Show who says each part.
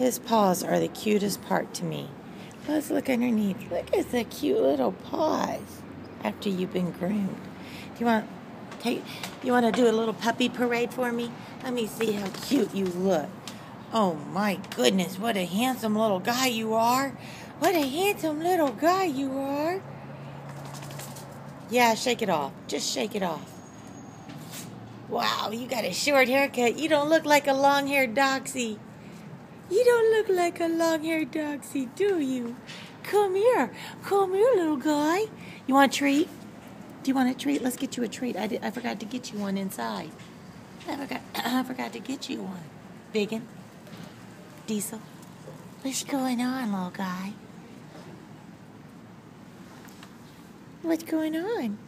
Speaker 1: His paws are the cutest part to me. Let's look underneath. Look at the cute little paws after you've been groomed. Do you want take you want to do a little puppy parade for me? Let me see how cute you look. Oh my goodness, what a handsome little guy you are. What a handsome little guy you are. Yeah, shake it off. Just shake it off. Wow, you got a short haircut. You don't look like a long haired doxy. You don't look like a long haired doxy, do you? Come here. Come here, little guy. You want a treat? Do you want a treat? Let's get you a treat. I, did, I forgot to get you one inside. I forgot, I forgot to get you one. Biggin? Diesel? What's going on, little guy? What's going on?